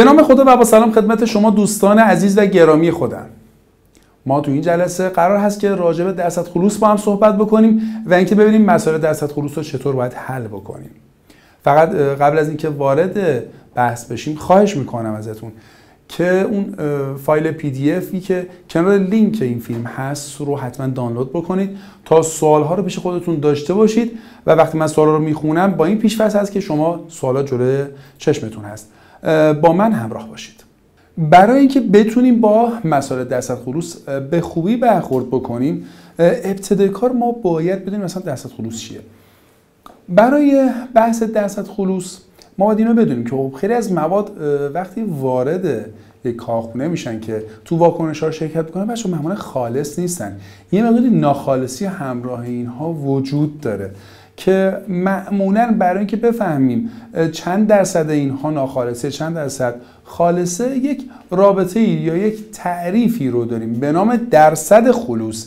به نام خدا و با سلام خدمت شما دوستان عزیز و گرامی خودم. ما تو این جلسه قرار هست که راجع به درصد خلوص با هم صحبت بکنیم و اینکه ببینیم مسائل درصد خلوص رو چطور باید حل بکنیم. فقط قبل از اینکه وارد بحث بشیم خواهش می‌کنم ازتون که اون فایل پی دی افی که کنار لینک این فیلم هست رو حتما دانلود بکنید تا سوال ها رو پیش خودتون داشته باشید و وقتی من سوال رو می‌خونم با این پیشفرض هست که شما سوالات جلوی چشمتون هست. با من همراه باشید. برای اینکه بتونیم با مسائل درصد خلوص به خوبی برخورد بکنیم ابتدای کار ما باید بدونیم مثلا درصد خلوص چیه. برای بحث درصد خلوص ما باید اینو بدونیم که خب خیلی از مواد وقتی وارد یک کارخونه میشن که تو واکنش ها شرکت بکنن بچه معمولا خالص نیستن. یه مقداری ناخالصی همراه اینها وجود داره. که معمولا برای اینکه بفهمیم چند درصد اینها ناخالصه چند درصد خالصه یک رابطه یا یک تعریفی رو داریم. به نام درصد خلوص.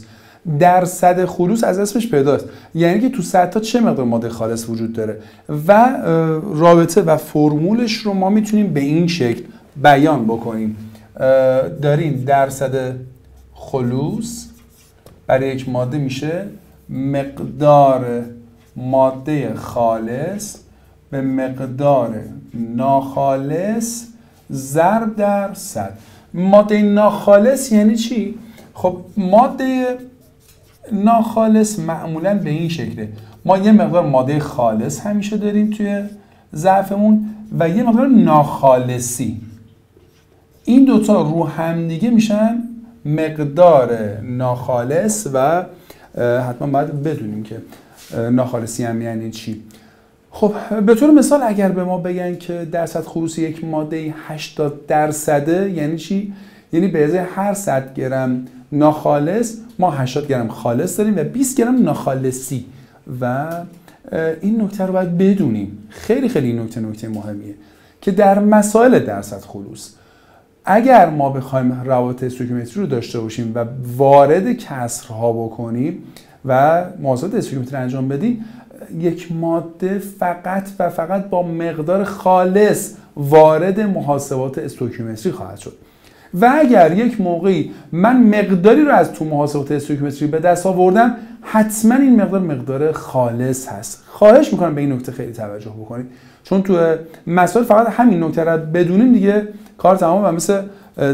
درصد خلوص از اسمش پیداست. یعنی که تو صد تا چه مقدار ماده خالص وجود داره؟ و رابطه و فرمولش رو ما می‌تونیم به این شکل بیان بکنیم. داریم درصد خلوص برای یک ماده میشه مقدار ماده خالص به مقدار ناخالص ضرب در صد. ماده ناخالص یعنی چی؟ خب ماده ناخالص معمولا به این شکله. ما یه مقدار ماده خالص همیشه داریم توی ضعفمون و یه مقدار ناخالصی. این دوتا رو همدیگه میشن مقدار ناخالص و حتما باید بدونیم که ناخالصی هم یعنی چی؟ خب به طور مثال اگر به ما بگن که درصد خروس یک ماده 80 درصده یعنی چی؟ یعنی به ازای هر 100 گرم ناخالص ما 80 گرم خالص داریم و 20 گرم ناخالصی. و این نکته رو باید بدونیم. خیلی خیلی این نکته نکته مهمیه که در مسائل درصد خلوص اگر ما بخوایم روابط استوکیومتری رو داشته باشیم و وارد کسرها بکنیم و محاسبات استوکیومتری انجام بدیم یک ماده فقط و فقط با مقدار خالص وارد محاسبات استوکیومتری خواهد شد. و اگر یک موقعی من مقداری رو از تو محاسبات استوکیومتری به دست آوردم حتما این مقدار مقدار خالص هست. خواهش می‌کنم به این نکته خیلی توجه بکنید. چون تو مسائل فقط همین نکته رو بدونیم دیگه کار تمام و مثل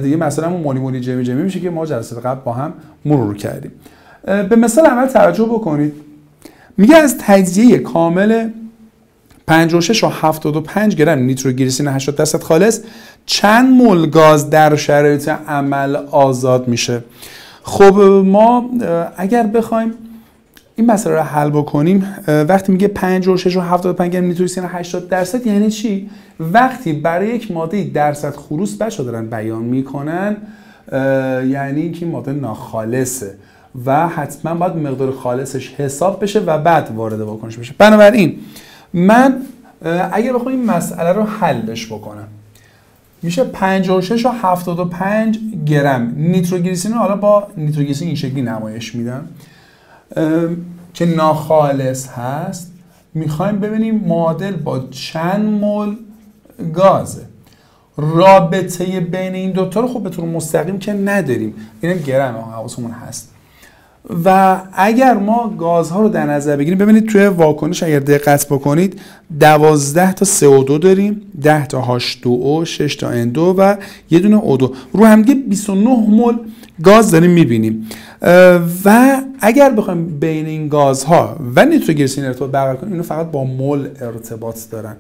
دیگه مثلا مولی مولی جمی جمی میشه که ما جلسه قبل با هم مرور کردیم. به مثال اول توجه بکنید. میگه از تجزیه کامل 56 و 75 گرم نیتروگلیسرین 80 درصد خالص چند مول گاز در شرایط عمل آزاد میشه؟ خب ما اگر بخوایم این مسئله رو حل بکنیم وقتی میگه 56 و 75 گرم نیتروگلیسرین 80 درصد یعنی چی؟ وقتی برای یک ماده درصد خروس بچا دارن بیان می‌کنن یعنی اینکه ماده ناخالصه. و حتما باید مقدار خالصش حساب بشه و بعد وارد واکنش بشه. بنابراین من اگر بخوام این مسئله رو حلش بکنم میشه 56 و 75 گرم نیتروگلیسرین حالا با نیتروگلیسرین این شکلی نمایش میدم. که ناخالص هست. می‌خوایم ببینیم معادل با چند مول گازه. رابطه بین این دوتا رو خب به طور مستقیم که نداریم. اینم گرم حواسمون هست. و اگر ما گازها رو در نظر بگیریم ببینید توی واکنش اگر دقت بکنید 12 تا CO2 داریم 10 تا H2O 6 تا N2 و یه دونه O2 رو همگه 29 مول گاز داریم می‌بینیم. و اگر بخوایم بین این گازها و نیتروگلیسرین ارتباط برقرار کنیم اینو فقط با مول ارتباط دارن.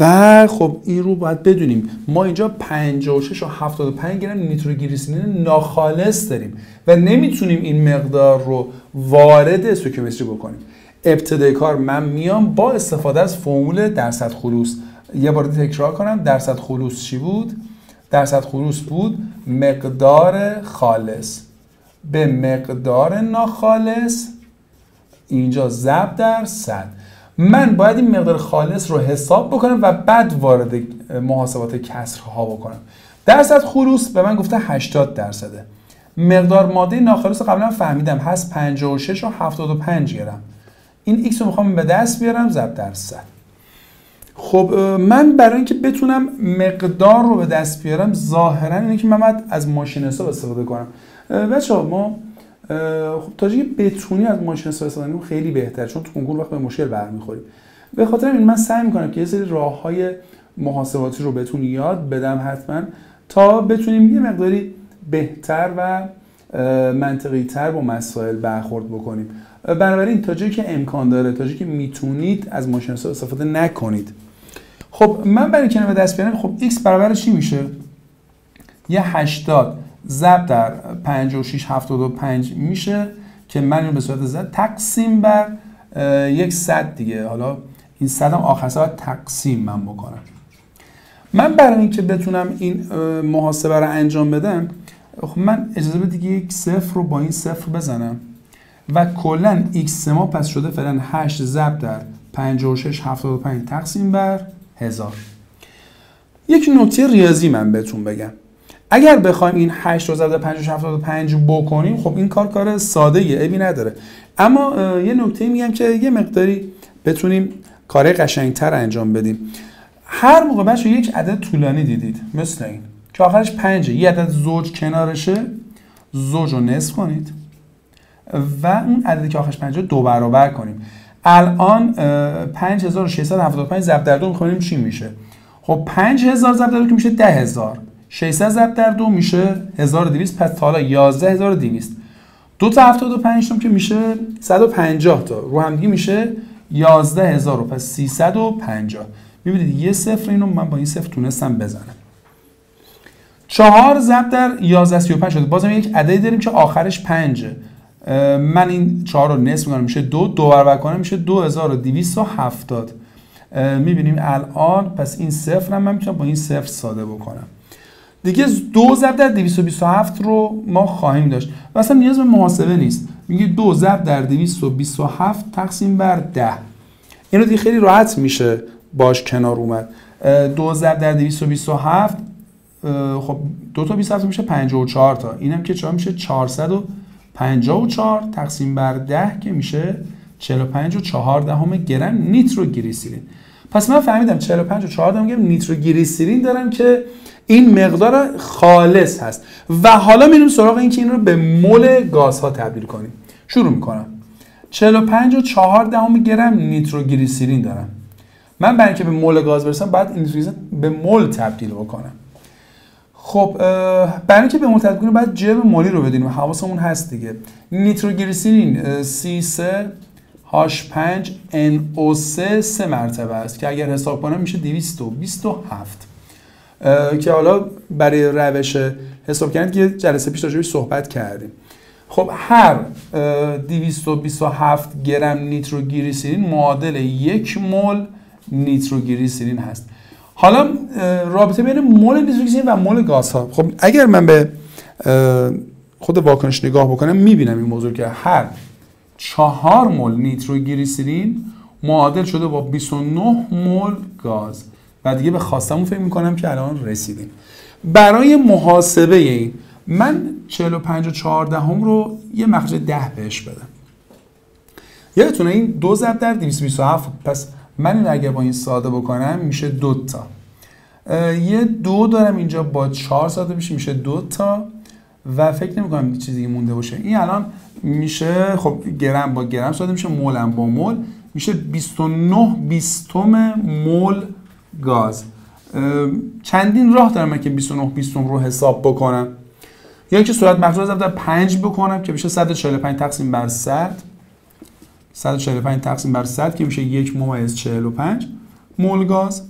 و خب این رو باید بدونیم. ما اینجا 56 و 75 گرم نیتروگلیسرین ناخالص داریم و نمی‌تونیم این مقدار رو وارد استوکیومتری بکنیم. ابتدای کار من میام با استفاده از فرمول درصد خلوص. یه بار تکرار کنم. درصد خلوص چی بود؟ درصد خلوص بود مقدار خالص. به مقدار ناخالص اینجا ضرب در صد. من باید این مقدار خالص رو حساب بکنم و بعد وارد محاسبات کسرها بکنم. درصد خروس به من گفته 80 درصده. مقدار ماده ناخالص قبلا فهمیدم. هست 56 و 75 گرم. این x رو می‌خوام به دست بیارم ضرب در 100 خب من برای اینکه بتونم مقدار رو به دست بیارم ظاهرا اینه که من از ماشین حساب استفاده کنم. بچه ما خب تا بتونی از ماشین استفاده خیلی بهتر چون تو کنکور وقت به مشکل برمیخوریم. به خاطر این من سعی می‌کنم که یه سری راه های محاسباتی رو بهتون یاد بدم حتما تا بتونیم یه مقداری بهتر و منطقی تر با مسائل برخورد بکنیم. بنابراین تا جایی که امکان داره تا جایی که می‌تونید از ماشین استفاده نکنید. خب من برای به دست بیارم خب x برابر چی میشه؟ یه 80 ضرب در 56 75 میشه که من اینو به صورت زد تقسیم بر یک صد دیگه. حالا این صد هم آخر تقسیم من بکنم. من برای اینکه بتونم این محاسبه رو انجام بدم خب من اجازه بدید یک صفر رو با این صفر بزنم و کلا x ما پس شده فعلا 8 ضرب در 56 75 تقسیم بر 1000 یک نکته ریاضی من بهتون بگم. اگر بخوایم این 8 رو ضرب در 56 75 بکنیم خب این کار کار ساده ای عیبی نداره. اما یه نکته میگم که یه مقداری بتونیم کار قشنگتر انجام بدیم. هر موقع بچه یک عدد طولانی دیدید مثل این. که آخرش پنجه. یه عدد زوج کنارشه زوج رو نصف کنید و اون عددی که آخرش پنجه دو برابر کنیم. الان 5675 ضرب در دو می‌خونیم چی میشه؟ خب 5000 ضرب در دو که میشه 10000 600 ضرب در دو میشه 1200 پس تا حالا 11200 دو تا 75 که میشه 150 تا. رو همدیگه میشه 11000 پس 350 می‌بینید یه صفر اینو من با این صفر تونستم بزنم. چهار ضرب در 1135 شده. بازم یک عددی داریم که آخرش پنجه. من این چهار رو نصف می‌کنم. میشه دو. دو برابر کنم میشه 2270 می‌بینیم الان پس این صفر هم من می‌تونم با این صفر ساده بکنم. دیگه دو ضرب در 227 رو ما خواهیم داشت. و اصلا نیاز به محاسبه نیست. میگه دو ضرب در 227 تقسیم بر 10 اینو دیگه خیلی راحت میشه باش کنار اومد. دو ضرب در 227 خب دو تا 27 میشه 54 تا. اینم که چرا میشه 454 تقسیم بر 10 که میشه 45 و 4 دهم گرم نیتروگلیسرین پس من فهمیدم 45 و 4 دهم گرم نیتروگلیسرین دارم که این مقدار خالص هست. و حالا میریم سراغ این که این رو به مول گازها تبدیل کنیم. شروع می‌کنم. 45 و 4 دهم گرم نیتروگلیسرین دارم. من برای اینکه به مول گاز برسم باید این به مول تبدیل بکنم. خب برای اینکه به مول تبدیل کنیم باید جب مولی رو بدونیم. حواسمون هست دیگه. نیتروگلیسرین C3 H5 NO3 سه مرتبه است که اگر حساب کنم میشه 227 که حالا برای روش حساب کردن که جلسه پیش راجعش صحبت کردیم. خب هر 227 گرم نیتروگلیسرین معادل یک مول نیتروگلیسرین هست. حالا رابطه بین مول نیتروگلیسرین و مول گاز ها خب اگر من به خود واکنش نگاه بکنم می‌بینم این موضوع که هر چهار مول نیتروگلیسرین معادل شده با 29 مول گاز. و دیگه به خواستمون فکر می‌کنم که الان رسیدیم. برای محاسبه این من 45 و 14 هم رو یه مخرج 10 بهش بدم. یادتونه این دو ضرب در 227 پس من این اگر با این ساده بکنم میشه دو تا. یه دو دارم اینجا با چهار ساده میشه میشه دو تا. و فکر نمی کنم چیزی مونده باشه. این الان میشه خب گرم با گرم ساده میشه مولم با مول. میشه 29 بیستم مول گاز. چندین راه دارم که 29 بیستم رو حساب بکنم. یا اینکه صورت مخزون در 5 بکنم که میشه 145 تقسیم بر 100 145 تقسیم بر 100 که میشه یک ممیز 45 مول گاز.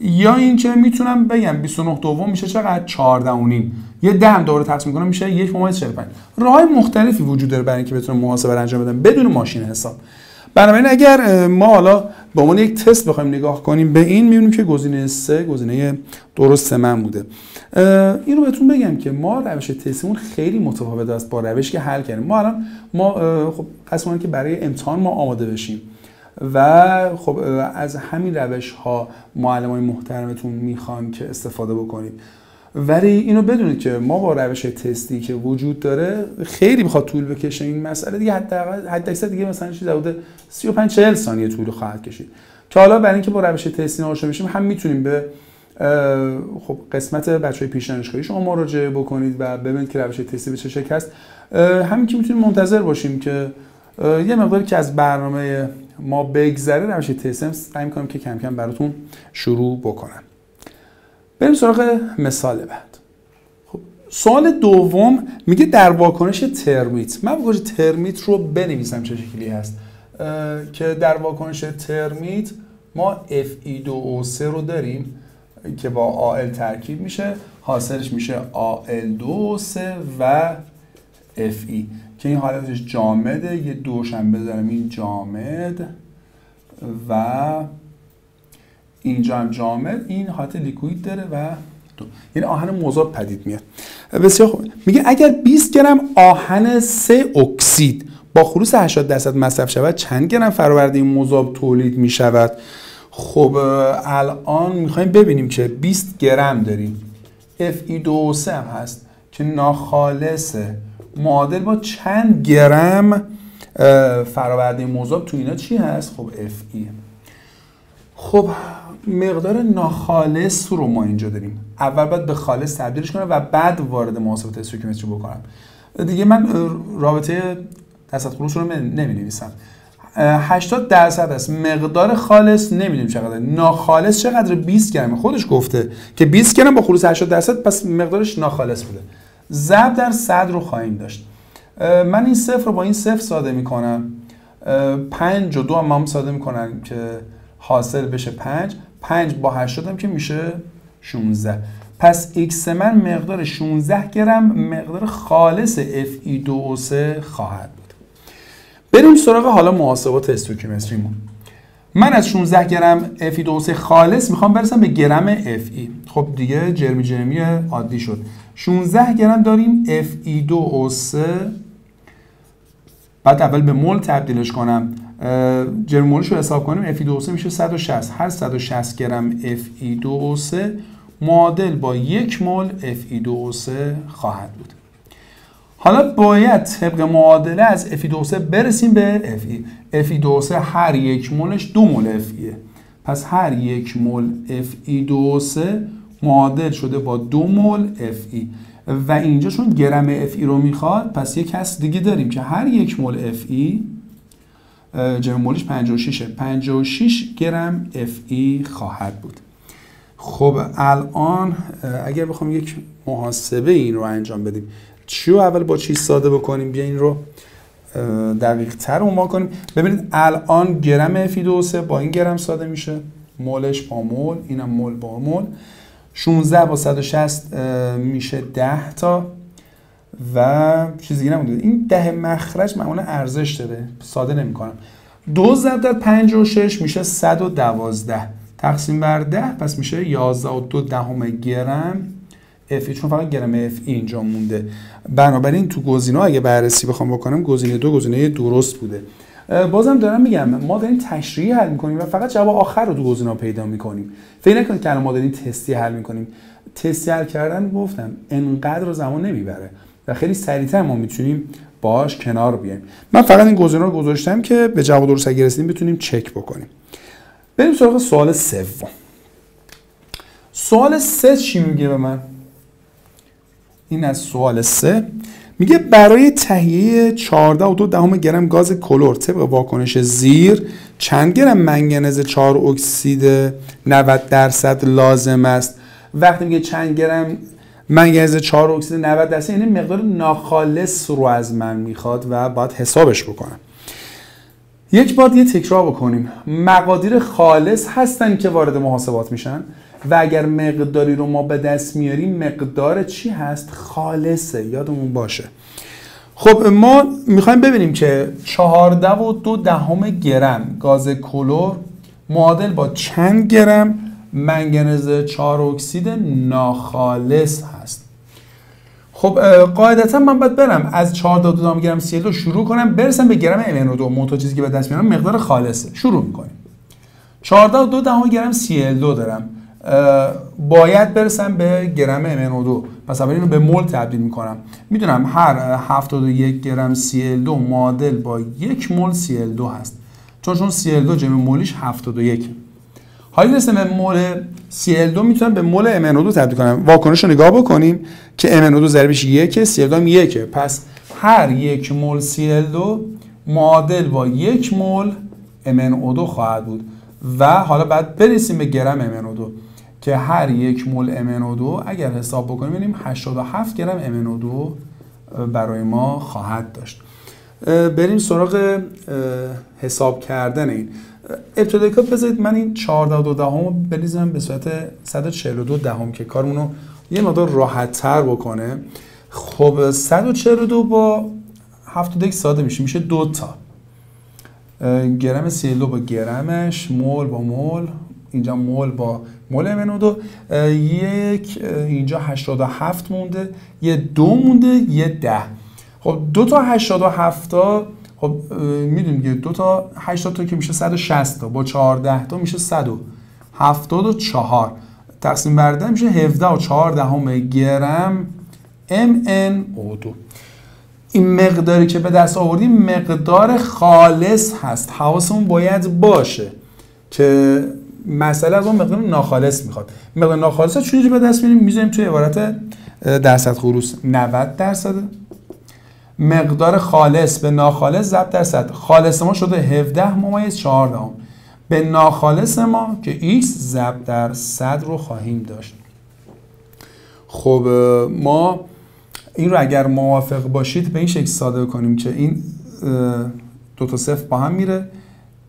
یا اینکه می‌تونم بگم 29 دوم میشه چقدر؟ 14 و نیم. یه دهم دوره تقسیم کنم میشه یک ممیز 45 راه مختلفی وجود داره برای اینکه بتونم محاسبه انجام بدم بدون ماشین حساب. بنابراین اگر ما حالا به عنوان یک تست بخوایم نگاه کنیم به این می‌بینیم که گزینه سه گزینه درست من بوده. این رو بهتون بگم که ما روش تستمون خیلی متفاوت است با روشی که حل کردیم. ما الان ما خب قسم که برای امتحان ما آماده بشیم و خب از همین روش ها معلم محترمتون می‌خوان که استفاده بکنید. ولی اینو بدونید که ما با روش تستی که وجود داره خیلی می‌خواد طول بکشه این مسئله. دیگه حد حد دیگه مثلا چیز حدود 35 40 ثانیه طول خواهد کشید. که حالا برای اینکه با روش تستی آشنا بشیم هم می‌تونیم به خب قسمت بچه پیش دانشگاهی شما مراجعه بکنید و ببینید که روش تستی به چه شکل است همین که می‌تونیم منتظر باشیم که یه مقداری که از برنامه ما بگذره روش تستی سعی می‌کنم که کم کم براتون شروع بکنم. بریم سراغ مثال بعد. خب سوال دوم میگه در واکنش ترمیت. من واکنش ترمیت رو بنویسم چه شکلی هست. که در واکنش ترمیت ما Fe2O3 رو داریم که با AL ترکیب میشه. حاصلش میشه AL2O3 و Fe که این حالتش جامده یه دوشم بذارم این جامد و اینجا هم جامد این حالت لیکوید داره و دو. یعنی آهن مذاب پدید میاد. بسیار خوب. میگه اگر 20 گرم آهن سه اکسید با خلوص 80 درصد مصرف شود چند گرم فرآورده این مذاب تولید می شود خب الان می‌خوایم ببینیم که 20 گرم داریم. Fe2O3 هم هست که ناخالصه. معادل با چند گرم فرآورده مذاب تو اینا چی هست؟ خب Fe. خب مقدار ناخالص رو ما اینجا داریم. اول باید به خالص تبدیلش کنم و بعد وارد محاسبات استوکیومتری بکنم. دیگه من رابطه تصد خروش رو نمی نویسم 80 درصد است. مقدار خالص نمی‌دونیم چقدر ناخالص چقدر 20 گرم. خودش گفته که 20 گرم با خلوص 80 درصد پس مقدارش ناخالص بوده. ضرب در صد رو خواهیم داشت. من این صفر رو با این صفر ساده می‌کنم. 5 و 2 هم, هم ساده می‌کنم که حاصل بشه 5 5 با 8 هم که میشه 16 پس x من مقدار 16 گرم مقدار خالص Fe2O3 خواهد بود. بریم سراغ حالا محاسبات استوکیومتریمون من از 16 گرم Fe2O3 خالص می‌خوام برسم به گرم Fe خب دیگه جرمی جرمی عادی شد. 16 گرم داریم Fe2O3 بعد اول به مول تبدیلش کنم. جرمولش رو حساب کنیم Fe2O3 میشه 160 هر 160 گرم Fe2O3 معادل با یک مول Fe2O3 خواهد بود. حالا باید طبق معادله از Fe2O3 برسیم به Fe Fe2O3 هر یک مولش دو مول Fe پس هر یک مول Fe2O3 معادل شده با دو مول Fe و اینجا چون گرم Fe رو می‌خواد پس یک کس دیگه داریم که هر یک مول Fe جمع مولش 56 56 گرم Fe خواهد بود. خب الان اگر بخوام یک محاسبه این رو انجام بدیم چی رو اول با چی ساده بکنیم؟ بیا این رو دقیق تر ما کنیم. ببینید الان گرم Fe2 با این گرم ساده میشه. مولش با مول اینم مول با مول. 16 با 160 میشه 10 تا. و چیز دیگه نمونده این ده مخرج معمولا ارزش داره. ساده نمی کنم دو ضرب در 56 میشه 112 تقسیم بر 10 پس میشه 11 و 2 دهم گرم اف چون فقط گرم اف اینجا مونده. بنابراین تو گزینه اگه بررسی بخوام بکنم گزینه دو گزینه درست بوده. بازم دارم میگم ما داریم تشریحی حل می‌کنیم و فقط جواب آخر رو تو گزینه پیدا می‌کنیم. فکر نکنید که ما داریم تستی حل می‌کنیم. تستی حل کردن گفتم انقدر زمان نمی‌بره. و خیلی سریعتر ما می‌تونیم باش کنار بیایم. من فقط این گزینه رو گذاشتم که به جواب درست اگه رسیدیم بتونیم چک بکنیم. بریم سراغ سوال سوم. سوال سه چی میگه به من؟ این از سوال سه. میگه برای تهیه 14 و 2 دهم گرم گاز کلور طبق واکنش زیر چند گرم منگنز 4 اکسید 90 درصد لازم است؟ وقتی میگه چند گرم منگنز 4 اکسید 90 درصد یعنی مقدار ناخالص رو از من می‌خواد و باید حسابش بکنم. یک بار یه تکرار بکنیم. مقادیر خالص هستن که وارد محاسبات میشن و اگر مقداری رو ما به دست میاریم مقدار چی هست؟ خالصه. یادمون باشه. خب ما می‌خوایم ببینیم که 14 و دو دهم گرم گاز کلور معادل با چند گرم؟ منگنز 4 اکسید ناخالص هست. خب قاعدتا من باید برم از 14 دو دهم گرم سی شروع کنم برسم به گرم MnO2 منتها چیزی که به دست میارم مقدار خالصه. شروع می‌کنیم. 14 و دو دهم گرم Cl2 دارم. باید برسم به گرم MnO2 پس اول اینو به مول تبدیل می‌کنم. می‌دونم هر 71 گرم Cl2 معادل با یک مول Cl2 هست. چون چون CL2 جمع مولیش 71 رسیم به مول CL2 می‌تونم به مول MnO2 تبدیل کنم. واکنش رو نگاه بکنیم که MnO2 ضریبش یکه CL2 هم یکه. پس هر یک مول CL2 معادل با یک مول MnO2 خواهد بود. و حالا بعد برسیم به گرم MnO2 که هر یک مول MnO2 اگر حساب بکنیم ببینیم 87 گرم MnO2 برای ما خواهد داشت. بریم سراغ حساب کردن این. ابتدای کار بذارید من این 14 دهم بریزم به صورت 142 دهم که کارمون رو یه مقدار راحت تر بکنه. خب 142 با 71 ساده میشه میشه دو تا. گرم سیلو با گرمش مول با مول. اینجا مول با مول منودو یک اینجا 87 مونده یه دو مونده یه ده. خب دو تا 87 تا خب می‌دونیم که دو تا 80 تا که میشه 160 تا با 14 تا میشه 174 تقسیم بر ده میشه 17 و 4 دهم گرم MnO2 این مقداری که به دست آوردیم مقدار خالص هست. حواسمون باید باشه که مسئله از اون مقدار ناخالص می‌خواد. مقدار ناخالص چجوری به دست میاریم می‌ذاریم توی عبارت درصد خروس 90 درصد مقدار خالص به ناخالص ضرب درصد. خالص ما شده 17 ممیز 14 به ناخالص ما که x ضرب در صد رو خواهیم داشت. خب ما این رو اگر موافق باشید به این شکل ساده کنیم که این دو تا صفر با هم میره.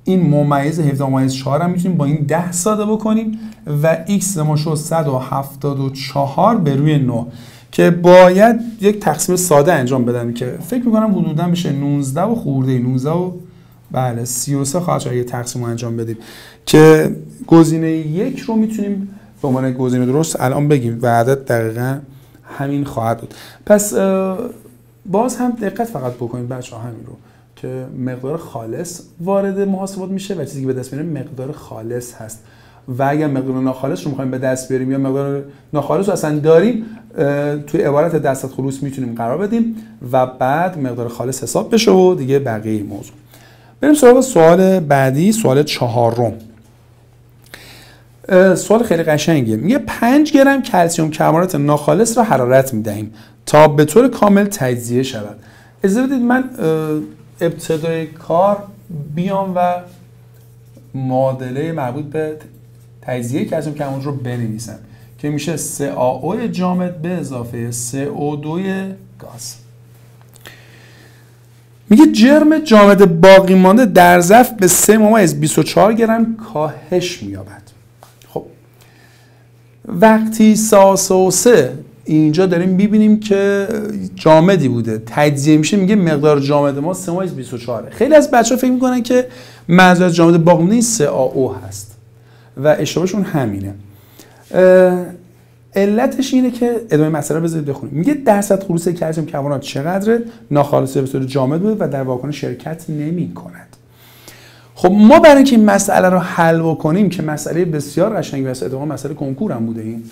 این ممیز 17 ممیز 4 هم می‌تونیم با این 10 ساده بکنیم و x ما شد 174 به روی 9 که باید یک تقسیم ساده انجام بدم که فکر می‌کنم حدودا میشه 19 و خورده 19 و بله 33 خواهد شد یه تقسیم رو انجام بدیم. که گزینه یک رو می‌تونیم به عنوان گزینه درست الان بگیم و عدد دقیقا همین خواهد بود. پس باز هم دقت فقط بکنید بچه ها همین رو که مقدار خالص وارد محاسبات میشه و چیزی که به دست میاره مقدار خالص هست. و اگر مقدار ناخالص رو می‌خوایم به دست بیاریم یا مقدار ناخالص رو اصلا داریم توی عبارت دستت خلوص می‌تونیم قرار بدیم و بعد مقدار خالص حساب بشه و دیگه بقیه موضوع. بریم سراغ سوال بعدی سوال چهارم. سوال خیلی قشنگه میگه 5 گرم کلسیوم کربنات ناخالص را حرارت می‌دهیم تا به طور کامل تجزیه شود. اجازه بدید من ابتدای کار بیام و معادله مربوط به تجزیه کلسیوم کربنات رو بنویسم که میشه CaO جامد به اضافه CO2 گاز. میگه جرم جامد باقی مانده در ظرف به 3 ممیز 24 گرم کاهش مییابد. خب. وقتی ساسوسه اینجا داریم ببینیم که جامدی بوده. تجزیه میشه میگه مقدار جامد ما 3 ممیز 24 خیلی از بچه ها فکر می‌کنن که منظور جامد باقی مانده این CaO هست. و اشتباهشون همینه. علتش اینه که ادامه مسئله بذارید بخونیم. میگه درصد خلوص کلسیم کربنات چقدره؟ ناخالصه به صورت جامد بوده و در واکنش شرکت نمی کند خب ما برای اینکه این مسئله رو حل بکنیم که مسئله بسیار قشنگی است اتفاقا مسئله کنکور هم بوده این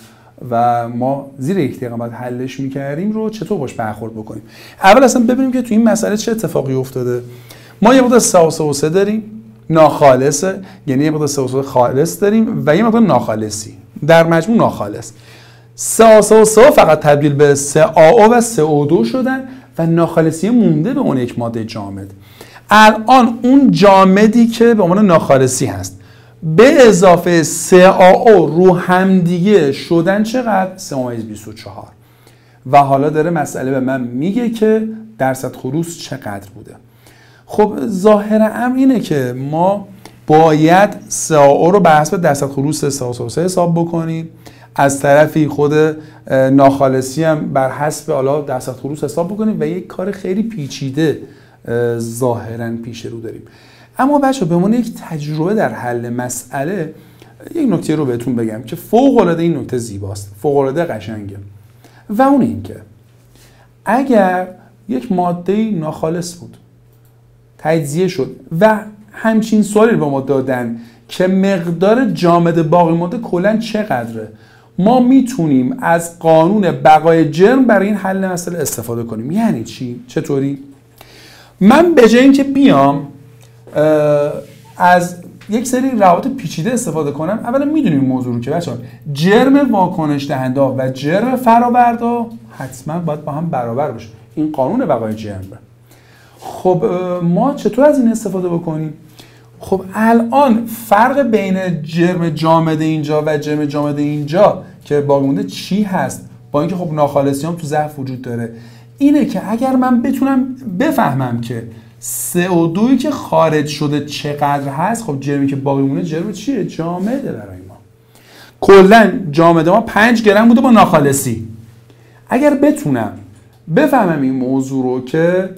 و ما زیر یک دقیقه بعد حلش می‌کردیم رو چطور باش برخورد بکنیم؟ اول اصلا ببینیم که تو این مسئله چه اتفاقی افتاده. ما یه مقدار سه داریم. ناخالصه یعنی یه مقدار سه خالص داریم و یه مقدار ناخالصی. در مجموع ناخالص. سه و سه فقط تبدیل به سه آ و سه او دو شدن و ناخالصی مونده به اون یک ماده جامد. الان اون جامدی که به عنوان ناخالصی هست به اضافه سه او رو همدیگه شدن چقدر؟ 3 24 و حالا داره مسئله به من میگه که درصد خروس چقدر بوده. خب ظاهر امر اینه که ما باید او رو بر حسب درصد خروس سه حساب بکنیم. از طرفی خود ناخالصی هم بر حسب حالا درصد خروس حساب بکنیم و یک کار خیلی پیچیده ظاهرا پیش رو داریم. اما بچه به عنوان یک تجربه در حل مسئله یک نکته رو بهتون بگم که فوق العاده این نکته زیباست فوق العاده قشنگه. و اون این که اگر یک ماده ناخالص بود تجزیه شد و همچین سوالی رو به ما دادن که مقدار جامد باقی مانده کلا چقدره. ما می‌تونیم از قانون بقای جرم برای این حل مسئله استفاده کنیم. یعنی چی؟ چطوری؟ من به جای اینکه بیام از یک سری روابط پیچیده استفاده کنم اولا می‌دونیم موضوع رو که بچه‌ها. جرم واکنش دهنده و جرم فراوردا حتما باید با هم برابر باشه. این قانون بقای جرم. خب ما چطور از این استفاده بکنیم؟ خب الان فرق بین جرم جامده اینجا و جرم جامده اینجا که باقی مونده چی هست؟ با اینکه خب ناخالصیام تو ظرف وجود داره. اینه که اگر من بتونم بفهمم که CO2 که خارج شده چقدر هست خب جرمی که باقی مونده جرم چیه؟ جامده برای ما. کلا جامده ما 5 گرم بوده با ناخالصی. اگر بتونم بفهمم این موضوع رو که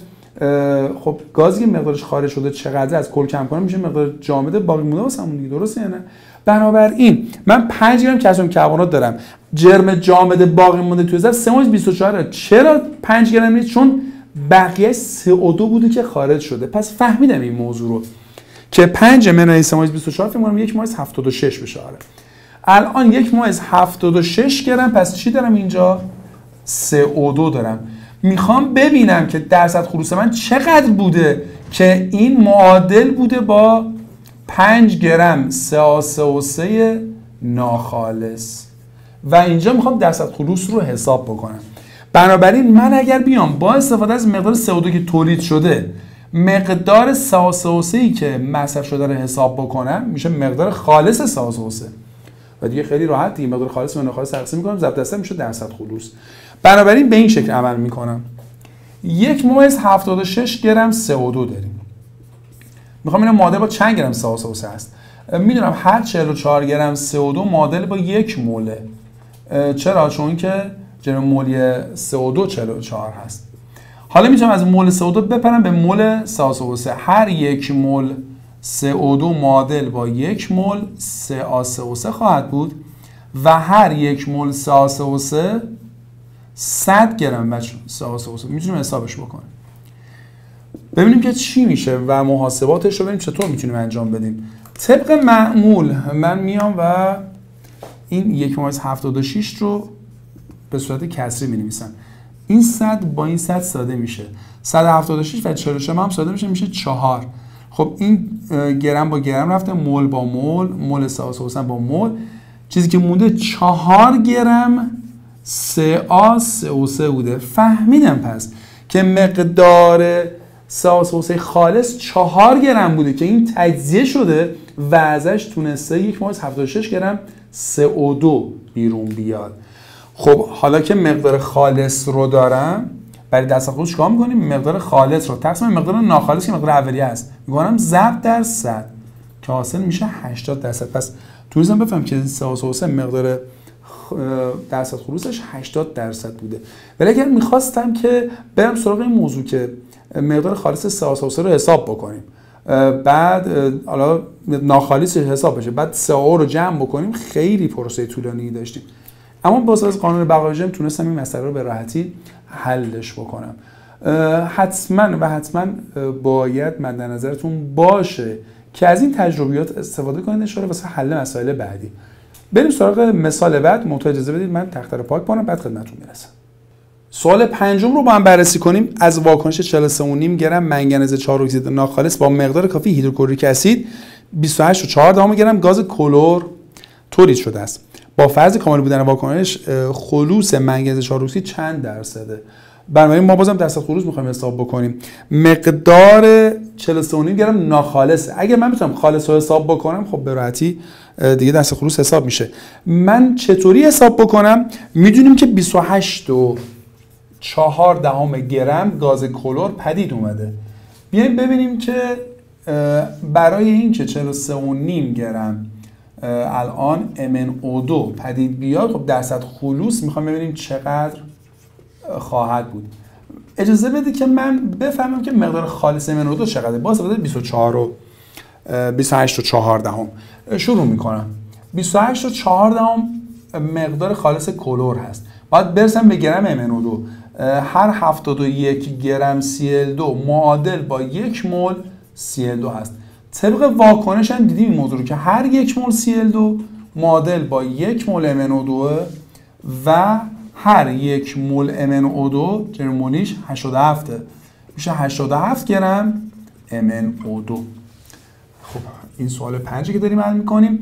خب گازی که مقدارش خارج شده چقدر از کل کم کنم میشه مقدار جامده باقی مونده واسمون دیگه درسته یا نه؟ بنابراین من 5 گرم کلسیم کربنات دارم. جرم جامد باقی مونده توی ظرف 3.24 چرا 5 گرم نیست؟ چون بقیه CO2 بوده که خارج شده. پس فهمیدم این موضوع رو. که 5 منهای 3.24 فکر کنم یک مایز 76 بشه. آره. الان یک مایز 76 گرم پس چی دارم اینجا؟ CO2 دارم. می‌خوام ببینم که درصد خلوص من چقدر بوده که این معادل بوده با 5 گرم CaCO3 ناخالص. و اینجا می‌خوام درصد خلوص رو حساب بکنم. بنابراین من اگر بیام با استفاده از مقدار CO2 که تولید شده مقدار CaCO3 که مصرف شده رو حساب بکنم میشه مقدار خالص CaCO3 و دیگه خیلی راحت دیگه مقدار خالص و ناخالص تقسیم می‌کنم ضرب دسته میشه درصد خلوص بنابراین به این شکل عمل می‌کنم یک ممیز 76 گرم CO2 داریم می‌خوام اینو معادل با چند گرم CO2 هست می‌دونم هر 44 گرم CO2 معادل با یک موله چرا چون که جرم مولی CO2 44 هست حالا می‌تونم از مول CO2 بپرم به مول CO3 هر یک مول CO2 معادل با یک مول CaCO3 خواهد بود و هر یک مول CaCO3 100 گرم بچه CaCO3 می‌تونیم حسابش بکنیم. ببینیم که چی میشه و محاسباتش رو ببینیم چطور می‌تونیم انجام بدیم. طبق معمول من میام و این یک ممیز 76 رو به صورت کسری می نویسم این صد با این صد ساده میشه. 176 و 46 هم ساده میشه میشه 4 خب این گرم با گرم رفته مول با مول مول ساس با مول. چیزی که مونده 4 گرم CA CO3 بوده. فهمیدم پس که مقدار ساس خالص 4 گرم بوده که این تجزیه شده و ازش تونسته یک 76 گرم CO2 بیرون بیاد. خب حالا که مقدار خالص رو دارم برای دست خود چیکار می‌کنیم؟ مقدار خالص رو. تقسیم مقدار ناخالص که مقدار اولیه است. میگم ضرب در صد. که حاصل میشه 80 درصد. پس توریزم بفهم که سه مقدار درصد خلوصش 80 درصد بوده. ولی اگر می‌خواستم که برم سراغ این موضوع که مقدار خالص سه رو حساب بکنیم بعد حالا ناخالص حساب بشه بعد سه رو جمع بکنیم خیلی پروسه طولانی داشتیم. اما باز از قانون بقای جمع تونستم این مسئله رو به راحتی حلش بکنم. حتما و حتما باید مد نظرتون باشه که از این تجربیات استفاده کنید اشاره واسه حل مسائل بعدی. بریم سراغ مثال بعد. محتاج اجازه بدید من تخت رو پاک کنم بعد خدمتتون می‌رسم. سوال پنجم رو با هم بررسی کنیم. از واکنش 43.5 گرم منگنز 4 اکسید ناخالص با مقدار کافی هیدروکلوریک اسید 28 و گرم گاز کلور تولید شده است. با فرض کامل بودن واکنش خلوص منگنز 4 اکسید چند درصده؟ بنابراین ما بازم درصد خلوص می‌خوایم حساب بکنیم. مقدار 43.5 گرم ناخالصه اگر من بتونم خالص رو حساب بکنم خب به راحتی دیگه درصد خلوص حساب میشه. من چطوری حساب بکنم؟ می‌دونیم که 28 و 4 دهم گرم گاز کلور پدید اومده. بیایم ببینیم که برای این که 43 و نیم گرم الان MnO2 پدید بیاد خب درصد خلوص می‌خوام ببینیم چقدر خواهد بود. اجازه بده که من بفهمم که مقدار خالص MnO2 چقدره. با استفاده 24 و 28 و 4 دهم. شروع می‌کنم. 28 و 4 دهم مقدار خالص کلور هست. باید برسم به گرم MnO2 هر 71 گرم Cl2 معادل با یک مول Cl2 هست. طبق واکنش هم دیدیم این موضوع رو که هر یک مول Cl2 معادل با یک مول MnO2 و هر یک مول MnO2 جرم مولیش 87 میشه 87 گرم MnO2 خب. این سوال پنجی که داریم حل می‌کنیم.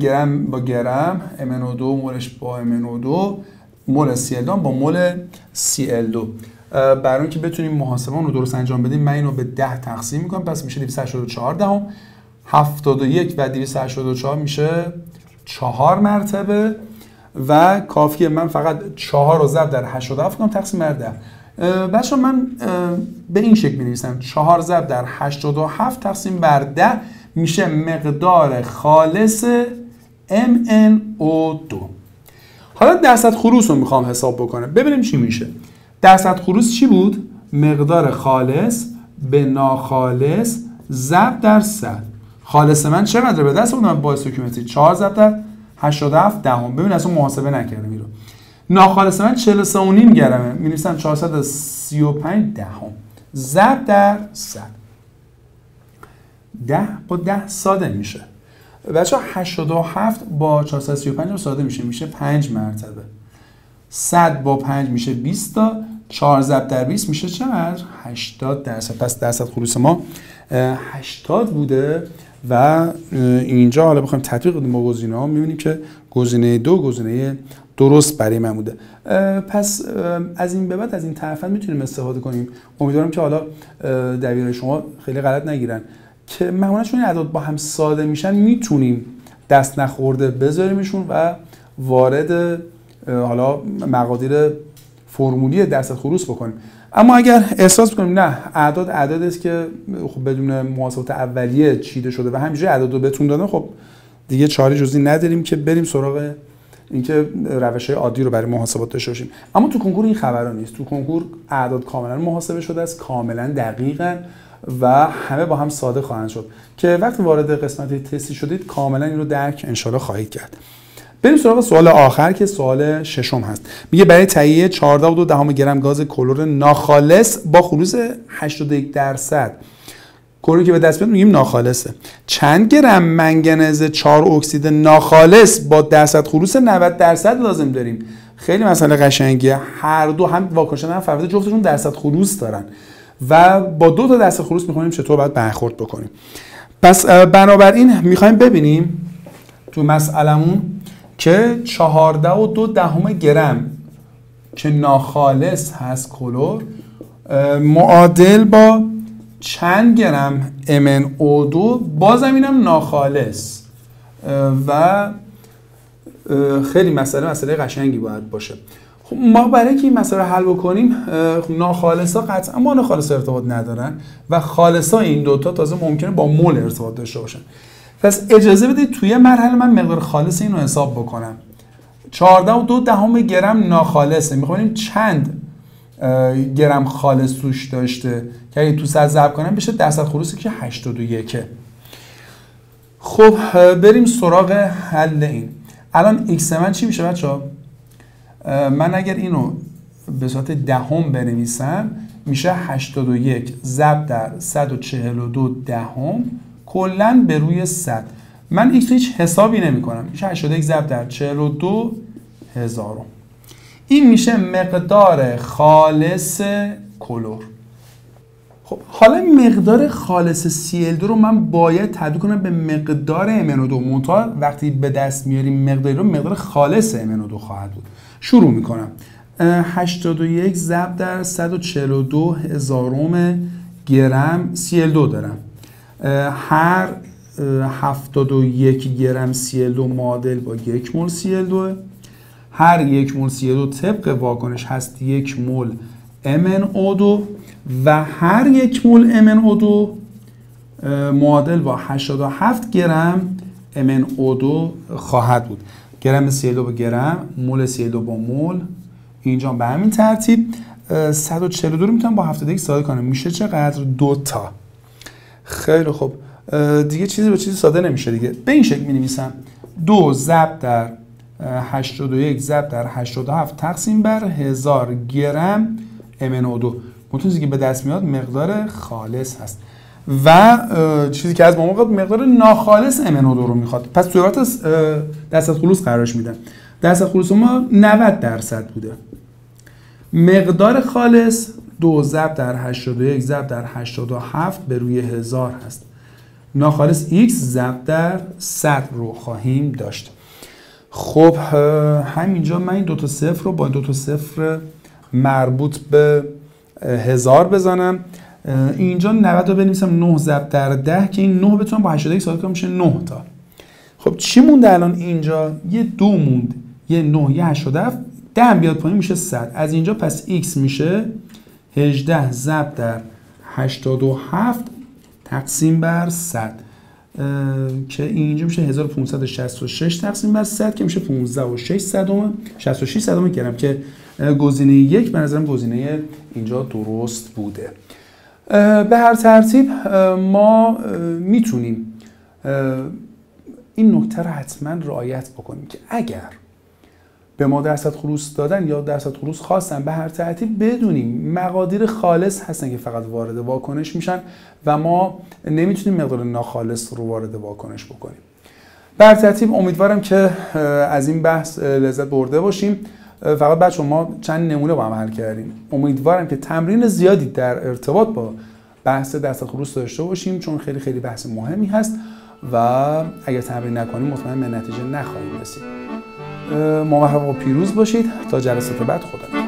گرم با گرم MnO2 مولش با MnO2 مول CL2 با مول CL2 برای اینکه بتونیم محاسبه رو درست انجام بدیم من اینو به 10 تقسیم می‌کنم. پس میشه 284 دهم. 71 و 284 میشه 4 مرتبه. و کافیه من فقط 4 رو ضرب در 87 کنم تقسیم بر 10 بچه من به این شکل می 4 ضرب در 87 تقسیم بر 10 میشه مقدار خالص MnO2 حالا درصد خروس رو می‌خوام حساب بکنم. ببینیم چی میشه. درصد خروس چی بود؟ مقدار خالص به ناخالص ضرب در 100 خالص من چقدر به دست بودم با استوکیومتری 4 ضرب در 87 دهم. ببین اصلا محاسبه نکردم رو ناخالص من 43 و گرمه. می نویسم 435 دهم. ضرب در 100 10 با 10 ساده میشه. بچه 87 با 435 ساده میشه. میشه 5 مرتبه. 100 با 5 میشه 20 تا 4 ضرب در 20 میشه چقدر؟ 80 درصد. پس درصد خروس ما 80 بوده و اینجا حالا بخوایم تطبیق بدیم با گزینه ها. می‌بینیم که گزینه دو گزینه درست برای من بوده. پس از این به بعد از این طرف می‌تونیم استفاده کنیم. امیدوارم که حالا دبیر شما خیلی غلط نگیرن. که معمولا چون این اعداد با هم ساده میشن می‌تونیم دست نخورده بذاریمشون و وارد حالا مقادیر فرمولی درصد خروس بکنیم. اما اگر احساس کنیم نه اعداد اعداد است که خب بدون محاسبات اولیه چیده شده و همینجوری اعداد رو بتون دادن خب دیگه چاره جزی نداریم که بریم سراغ اینکه روش های عادی رو برای محاسبات داشته باشیم. اما تو کنکور این خبران نیست. تو کنکور اعداد کاملا محاسبه شده است کاملا دقیقا. و همه با هم ساده خواهند شد. که وقتی وارد قسمت تستی شدید کاملا این رو درک انشالله خواهید کرد. بریم سراغ سوال آخر که سوال ششم هست. میگه برای تهیه 14 دهم گرم گاز کلور ناخالص با خلوص 81 درصد. کلوری که به دست بیاد میگیم ناخالصه. چند گرم منگنز 4 اکسید ناخالص با درصد خلوص 90 درصد لازم داریم؟ خیلی مسئله قشنگیه. هر دو هم واکنش هم فرده جفتشون درصد خلوص دارن. و با دو تا درصد خلوص می‌خوایم چطور باید برخورد بکنیم. پس بنابراین می‌خوایم ببینیم تو مسئلهمون که چهارده و دو دهم گرم که ناخالص هست کلور معادل با چند گرم MnO2 بازم اینم ناخالص. و خیلی مسئله مسئله قشنگی باید باشه. خب ما برای اینکه این مسئله حل بکنیم ناخالصا قطعا با ناخالص ارتباط ندارن و خالصا این دوتا تازه ممکنه با مول ارتباط داشته باشن. پس اجازه بدید توی مرحله من مقدار خالص اینو حساب بکنم. 14 و دو دهم گرم ناخالصه. می‌خوایم چند گرم خالص توش داشته که اگه تو صد ضرب کنم بشه درصد خلوصی که 81 خب بریم سراغ حل این. الان x من چی میشه بچه من اگر اینو به صورت دهم بنویسم میشه 81 ضرب در 142 دهم کلا به روی 100 من رو هیچ حسابی نمی کنم میشه 81 ضرب در 42 هزارم. این میشه مقدار خالص کلور. خب حالا مقدار خالص CL2 رو من باید تبدیل کنم به مقدار MnO2 منتها وقتی به دست میاریم مقداری رو مقدار خالص MnO2 خواهد بود. شروع می‌کنم. 81 ضرب در 142 هزارم گرم CL2 دارم. هر 71 گرم CL2 معادل با یک مول CL2 هر یک مول CO2 طبق واکنش هست یک مول MnO2 و هر یک مول MnO2 معادل با 87 گرم MnO2 خواهد بود. گرم CO2 با گرم مول CO2 با مول. اینجا به همین ترتیب 142 رو می‌تونم با 71 ساده کنم. میشه چقدر؟ دو تا. خیلی خوب. دیگه چیزی به چیزی ساده نمیشه دیگه. به این شکل می نویسم دو ضرب در 81 ضرب در 87 تقسیم بر 1000 گرم MnO2 متونی که به دست میاد مقدار خالص هست. و چیزی که از ما مقدار ناخالص MnO2 رو می‌خواد. پس صورت دست خلوص قرارش میدن دست خلوص ما 90 درصد بوده. مقدار خالص دو ضرب در 81 ضرب در 87 به روی 1000 هست. ناخالص x ضرب در 100 رو خواهیم داشت. خب همینجا من این دو تا صفر رو با دو تا صفر مربوط به هزار بزنم. اینجا 90 رو بنویسم 9 ضرب در 10 که این 9 بتونم با 81 ساده کنم میشه 9 تا. خب چی مونده الان اینجا؟ یه دو موند یه 9 یه 87 10 بیاد پایین میشه 100 از اینجا پس x میشه 18 ضرب در 87 تقسیم بر 100 که اینجا میشه 1566 تقسیم بر 100 که میشه 15 و 6 صدم 66 صدم گرم که گزینه یک به نظرم گزینه اینجا درست بوده. به هر ترتیب ما می‌تونیم این نکته رو حتما رعایت بکنیم که اگر به ما درصد خروس دادن یا درصد خروس خواستن به هر ترتیب بدونیم مقادیر خالص هستن که فقط وارد واکنش میشن و ما نمی‌تونیم مقدار ناخالص رو وارد واکنش بکنیم. به ترتیب امیدوارم که از این بحث لذت برده باشیم. فقط بچه ما چند نمونه با هم حل کردیم. امیدوارم که تمرین زیادی در ارتباط با بحث درصد خروس داشته باشیم چون خیلی خیلی بحث مهمی هست و اگر تمرین نکنیم مطمئن به نتیجه نخواهیم رسید. موفق و پیروز باشید. تا جلسات بعد خدا